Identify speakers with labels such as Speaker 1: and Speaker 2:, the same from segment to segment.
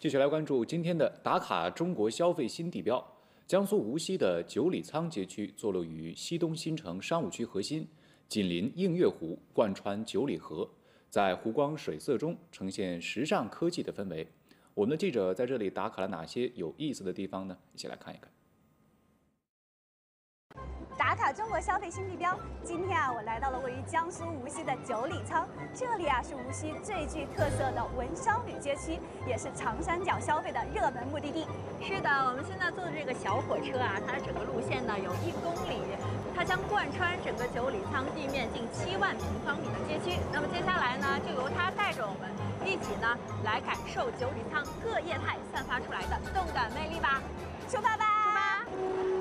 Speaker 1: 继续来关注今天的打卡中国消费新地标。江苏无锡的九里仓街区坐落于西东新城商务区核心，紧邻映月湖，贯穿九里河，在湖光水色中呈现时尚科技的氛围。我们的记者在这里打卡了哪些有意思的地方呢？一起来看一看。
Speaker 2: 打卡中国消费新地标。今天啊，我来到了位于江苏无锡的九里仓，这里啊是无锡最具特色的文商旅街区，也是长三角消费的热门目的地。
Speaker 3: 是的，我们现在坐的这个小火车啊，它的整个路线呢有一公里，它将贯穿整个九里仓地面近七万平方米的街区。那么接下来呢，就由它带着我们一起呢来感受九里仓各业态散发出来的动感魅力吧。
Speaker 2: 出发吧！
Speaker 3: 出发。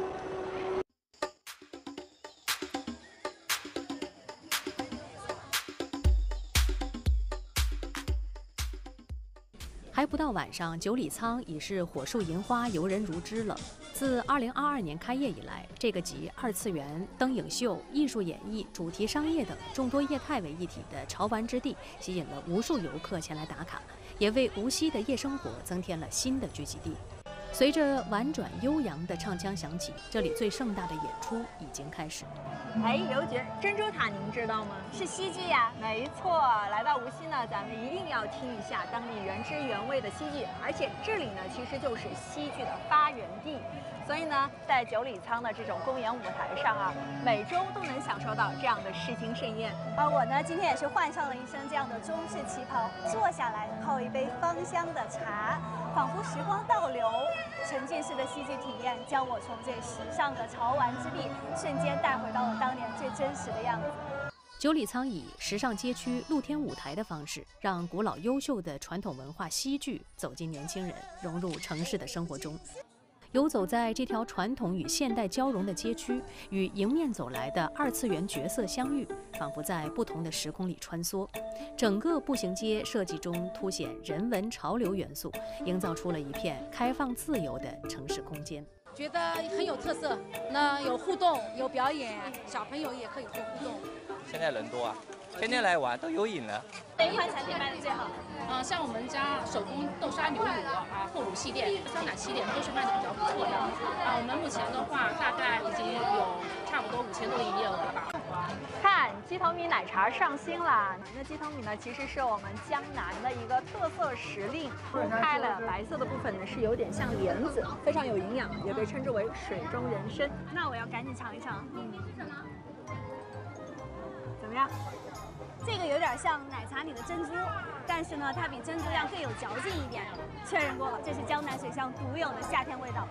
Speaker 4: 还不到晚上，九里仓已是火树银花，游人如织了。自2022年开业以来，这个集二次元、灯影秀、艺术演绎、主题商业等众多业态为一体的潮玩之地，吸引了无数游客前来打卡，也为无锡的夜生活增添了新的聚集地。随着婉转悠扬的唱腔响起，这里最盛大的演出已经开始。
Speaker 3: 哎，刘觉，珍珠塔您知道吗？
Speaker 2: 是戏剧呀，
Speaker 3: 没错。来到无锡呢，咱们一定要听一下当地原汁原味的戏剧，而且这里呢，其实就是戏剧的发源地。所以呢，在九里仓的这种公演舞台上啊，每周都能享受到这样的视听盛宴。
Speaker 2: 而我呢，今天也是换上了一身这样的中式旗袍，坐下来泡一杯芳香的茶，仿佛时光倒流，沉浸式的戏剧体验将我从这时尚的潮玩之地瞬间带回到了当年最真实的样子。
Speaker 4: 九里仓以时尚街区、露天舞台的方式，让古老优秀的传统文化戏剧走进年轻人，融入城市的生活中。游走在这条传统与现代交融的街区，与迎面走来的二次元角色相遇，仿佛在不同的时空里穿梭。整个步行街设计中凸显人文潮流元素，营造出了一片开放自由的城市空间。
Speaker 5: 觉得很有特色，那有互动，有表演，小朋友也可以做互动。
Speaker 6: 现在人多啊。天天来玩都有瘾了。
Speaker 2: 哪一款产品卖的最好？
Speaker 5: 嗯，像我们家手工豆沙牛乳啊、厚乳系列、酸奶系列都是卖的比较不错的。啊，我们目前的话大概已经有差不多五千多营业额了吧。
Speaker 3: 看鸡头米奶茶上新了。那鸡头米呢，其实是我们江南的一个特色时令。剥开了白色的部分呢，是有点像莲子，非常有营养，也被称之为水中人参。
Speaker 2: 那我要赶紧尝一尝。嗯。怎么样？这个有点像奶茶里的珍珠，但是呢，它比珍珠要更有嚼劲一点。确认过了，这是江南水乡独有的夏天味道。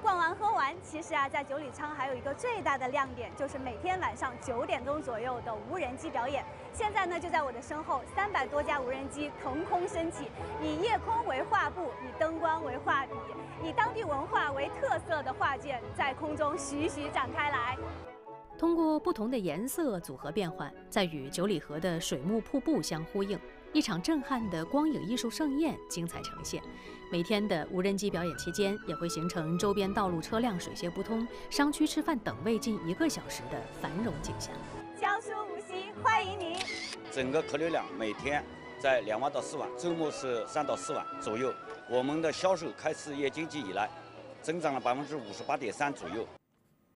Speaker 2: 逛完喝完，其实啊，在九里仓还有一个最大的亮点，就是每天晚上九点钟左右的无人机表演。现在呢，就在我的身后，三百多架无人机腾空升起，以夜空为画布，以灯光为画笔，以当地文化为特色的画卷，在空中徐徐展开来。
Speaker 4: 通过不同的颜色组合变换，在与九里河的水幕瀑布相呼应，一场震撼的光影艺术盛宴精彩呈现。每天的无人机表演期间，也会形成周边道路车辆水泄不通、商区吃饭等位近一个小时的繁荣景象。
Speaker 2: 江苏无锡欢迎您！
Speaker 7: 整个客流量每天在两万到四万，周末是三到四万左右。我们的销售开始业经济以来，增长了百分之五十八点三左右。